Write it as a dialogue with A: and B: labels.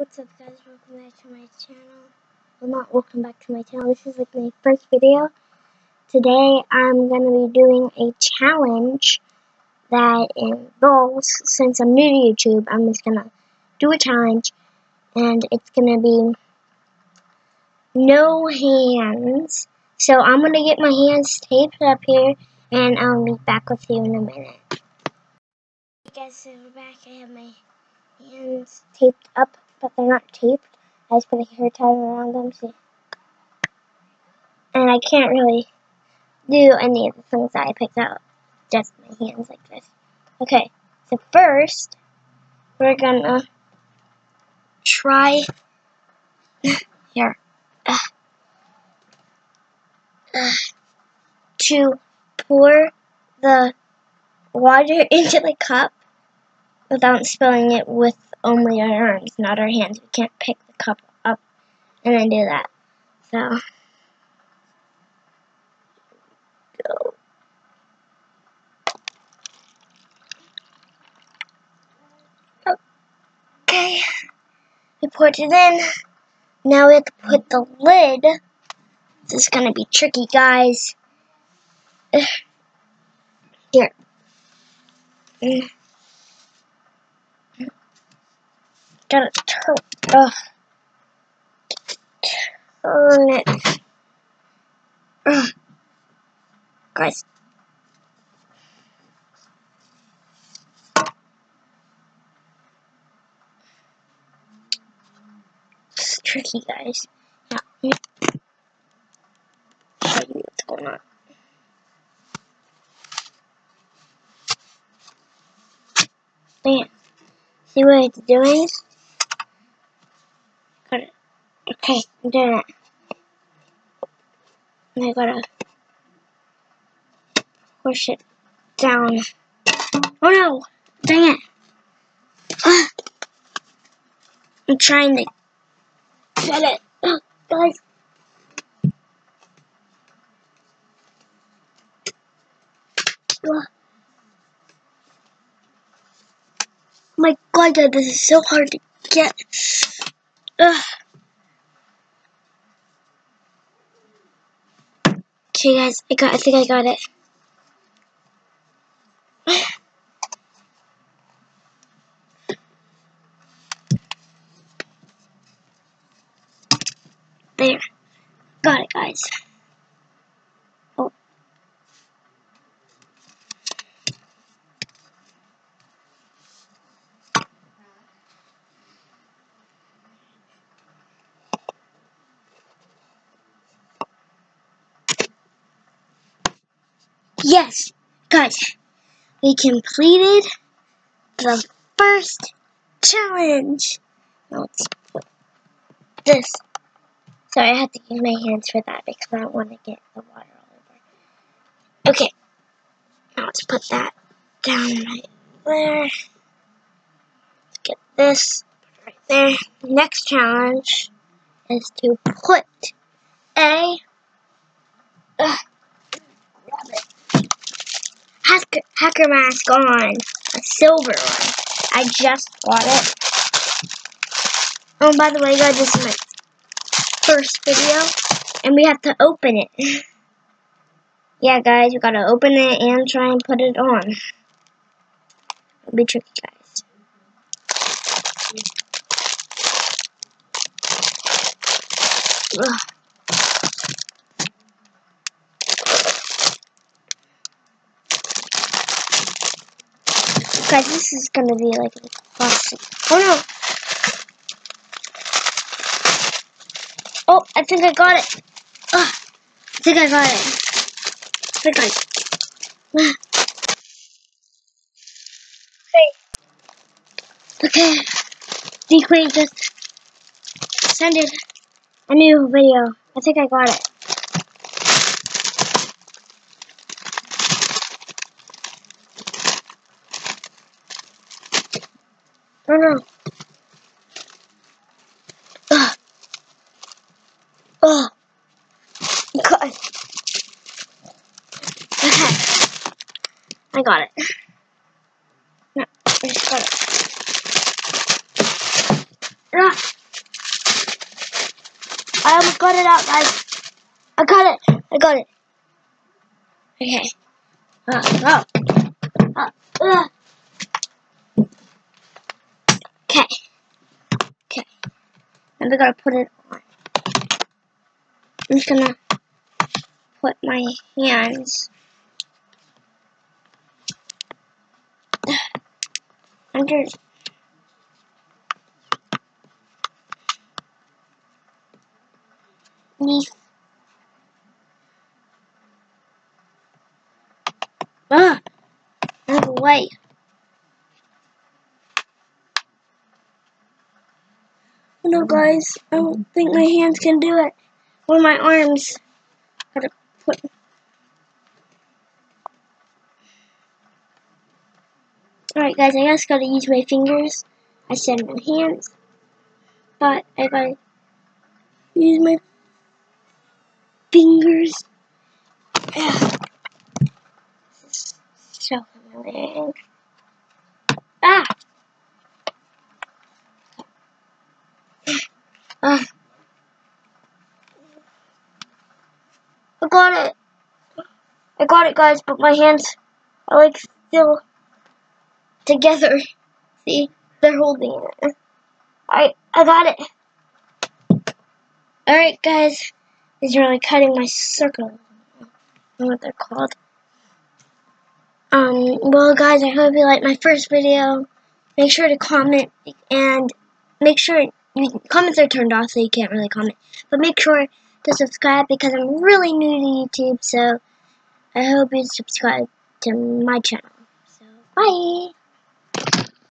A: What's up guys, welcome back to my channel. Well not welcome back to my channel, this is like my first video. Today I'm going to be doing a challenge that involves, since I'm new to YouTube, I'm just going to do a challenge and it's going to be no hands. So I'm going to get my hands taped up here and I'll be back with you in a minute. Guys, so we're back. I have my hands taped up but they're not taped. I just put a hair tie around them? And I can't really do any of the things that I picked out. Just my hands like this. Okay, so first, we're gonna try, here, uh, uh, to pour the water into the cup without spilling it with only our arms, not our hands. We can't pick the cup up and then do that. So, go. Okay, we poured it in. Now we have to put the lid. This is to be tricky, guys. Here. Mm. Gotta turn, ugh. turn it. Ugh. Guys. It's tricky, guys. Yeah. Show you what's going on. Bam. See what it's doing? Eh? Okay, doing it. I gotta push it down. Oh no! Dang it! I'm trying to get it. Oh, guys. Oh my god, this is so hard to get. Ugh. Okay, guys, I got. I think I got it. There. Got it, guys. Yes, guys, we completed the first challenge. Let's put this. Sorry, I have to use my hands for that because I don't want to get the water all over. Okay, now let's put that down right there. Let's get this right there. Next challenge is to put a. Uh, hacker, mask on. A silver one. I just bought it. Oh, by the way, guys, this is my first video. And we have to open it. yeah, guys, we gotta open it and try and put it on. It'll be tricky, guys. Ugh. Guys, this is gonna be like a classic. Oh no! Oh, I think I got it. Oh, I think I got it. I think I. Hey. Okay. D-Queen just sent it a new video. I think I got it. Oh no. Ugh. Oh. God. Okay. I got it. No, I just got it. Ah. I almost got it out, guys. I got it. I got it. Okay. Uh, oh. Uh, uh. Okay. Okay. And we're gonna put it on. I'm just gonna put my hands under beneath Ah! Move away. No, guys, I don't think my hands can do it. Or my arms. Gotta put. Alright, guys, I just gotta use my fingers. I said my hands. But if I gotta use my fingers. Is so humiliating. Ah! Ah. I got it. I got it, guys, but my hands are like still together. See, they're holding it. Alright, I got it. All right, guys. These really cutting my circle. I know what they're called. Um, well, guys, I hope you liked my first video. Make sure to comment and make sure comments are turned off, so you can't really comment. But make sure to subscribe because I'm really new to YouTube, so I hope you subscribe to my channel. So, bye!